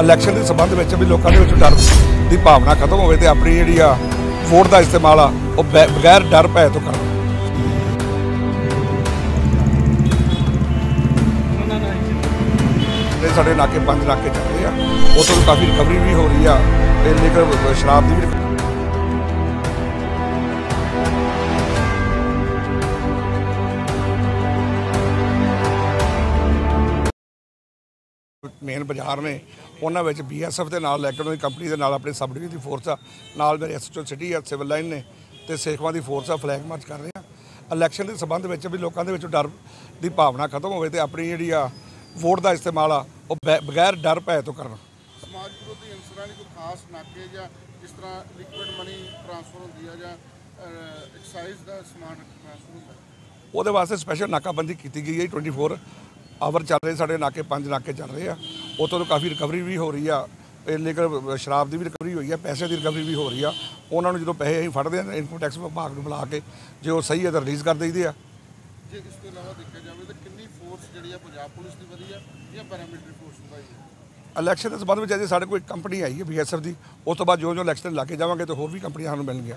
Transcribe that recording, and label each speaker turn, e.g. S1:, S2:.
S1: Election ਦੇ ਸੰਬੰਧ ਵਿੱਚ ਵੀ ਲੋਕਾਂ ਦੇ ਵਿੱਚ ਡਰ ਦੀ ਭਾਵਨਾ ਖਤਮ ਹੋਵੇ ਤੇ ਆਪਣੀ ਜਿਹੜੀ ਆ ਵੋਟ ਦਾ ਇਸਤੇਮਾਲ ਆ, ਉਹ ਬੈ- ਬਗੈਰ ਡਰ ਭੈ ਤੋਂ ਕਰਨ। ਸਾਡੇ ਨਾਕੇ ਪੰਜ ਨਾਕੇ ਚੱਲ ਰਹੇ ਆ, ਉਹ ਤੋਂ ਕਾਫੀ ਰਿਕਵਰੀ ਵੀ ਹੋ ਰਹੀ ਆ ਤੇ ਲੇਕਿਨ ਸ਼ਰਾਬ ਦੀ ਵੀ ਮੇਨ ਬਾਜ਼ਾਰ ਨੇ ਉਹਨਾਂ ਵਿੱਚ ਬੀਐਸਐਫ ਦੇ ਨਾਲ ਲੈ ਕੇ ਉਹਨਾਂ ਦੀ ਕੰਪਨੀ ਦੇ ਨਾਲ ਆਪਣੀ ਸਬ ਡਿਵੀਜ਼ਨ ਦੀ ਫੋਰਸ ਆ ਨਾਲ ਮੇਰੇ ਐਸਐਚਓ ਸਿਟੀ ਆ ਸਿਵਲ ਲਾਈਨ ਨੇ ਤੇ ਸੇਖਵਾਂ ਦੀ ਫੋਰਸ ਆ ਫਲੈਗ ਮਾਰਚ ਕਰ ਰਹੇ ਆ। ਇਲੈਕਸ਼ਨ ਦੇ ਸੰਬੰਧ ਵਿੱਚ ਵੀ ਲੋਕਾਂ ਦੇ ਵਿੱਚ ਡਰ ਦੀ ਭਾਵਨਾ ਖਤਮ ਹੋਵੇ ਤੇ ਆਪਣੀ ਜਿਹੜੀ ਆ ਵੋਟ ਦਾ ਇਸਤੇਮਾਲ ਆ ਉਹ ਬਗੈਰ ਡਰ ਭੈ ਤੋਂ ਕਰਨ।
S2: ਸਮਾਜ ਵਿਰੋਧੀ ਅੰਸਰਾਂ ਦੀ ਕੋਈ ਖਾਸ ਨਾਕੇ ਜਾਂ ਜਿਸ ਤਰ੍ਹਾਂ ਲਿਕਵਿਡ ਮਨੀ ਟ੍ਰਾਂਸਫਰ ਹੁੰਦੀ ਆ ਜਾਂ ਐਕਸਾਈਜ਼ ਦਾ ਸਮਾਨ ਟ੍ਰਾਂਸਫਰ ਹੁੰਦਾ?
S1: ਉਹਦੇ ਵਾਸਤੇ ਸਪੈਸ਼ਲ ਨਾਕਾਬੰਦੀ ਕੀਤੀ ਗਈ ਹੈ ਜੀ 24 ਆਵਰ ਚੱਲ ਰਹੇ ਸਾਡੇ ਨਾਕੇ ਪੰਜ ਨਾਕੇ ਚੱਲ ਰਹੇ ਆ। ਉਹ ਤੋਂ ਕਾਫੀ ਰਿਕਵਰੀ ਵੀ ਹੋ ਰਹੀ ਆ। ਲੇਕਿਨ ਸ਼ਰਾਬ ਦੀ ਵੀ ਰਿਕਵਰੀ ਹੋਈ ਆ ਪੈਸੇ ਦੀ ਰਿਕਵਰੀ ਵੀ ਹੋ ਰਹੀ ਆ। ਉਹਨਾਂ ਨੂੰ ਜਦੋਂ ਪੈਸੇ ਅਸੀਂ ਫੜਦੇ ਆ ਇਨਕਮ ਟੈਕਸ ਵਿਭਾਗ ਨੂੰ ਬੁਲਾ ਕੇ ਜੇ ਉਹ ਸਹੀ ਹੈ ਤਾਂ ਰਿਲੀਜ਼ ਕਰ ਦਈਦੇ ਆ।
S2: ਜੇ ਇਸ ਤੋਂ ਇਲਾਵਾ ਦੇਖਿਆ ਜਾਵੇ ਤਾਂ ਕਿੰਨੀ ਫੋਰਸ ਜਿਹੜੀ ਆ ਪੰਜਾਬ ਪੁਲਿਸ ਦੀ ਵਧੀ ਆ ਜਾਂ ਪੈਰਾਮਿਲਟਰੀ ਫੋਰਸ ਵਧਾਈ ਹੈ
S1: ਇਲੈਕਸ਼ਨ ਦੇ ਸੰਬੰਧ ਵਿੱਚ ਅਜੇ ਸਾਡੇ ਕੋਲ ਇੱਕ ਕੰਪਨੀ ਆਈ ਹੈ ਬੀਐਸਐਫ ਦੀ। ਉਸ ਤੋਂ ਬਾਅਦ ਜੋ ਜੋ ਇਲੈਕਸ਼ਨ ਲਾ ਕੇ ਜਾਵਾਂਗੇ ਤੇ ਹੋਰ ਵੀ ਕੰਪਨੀਆਂ ਸਾਨੂੰ ਮਿਲਣਗੀਆਂ।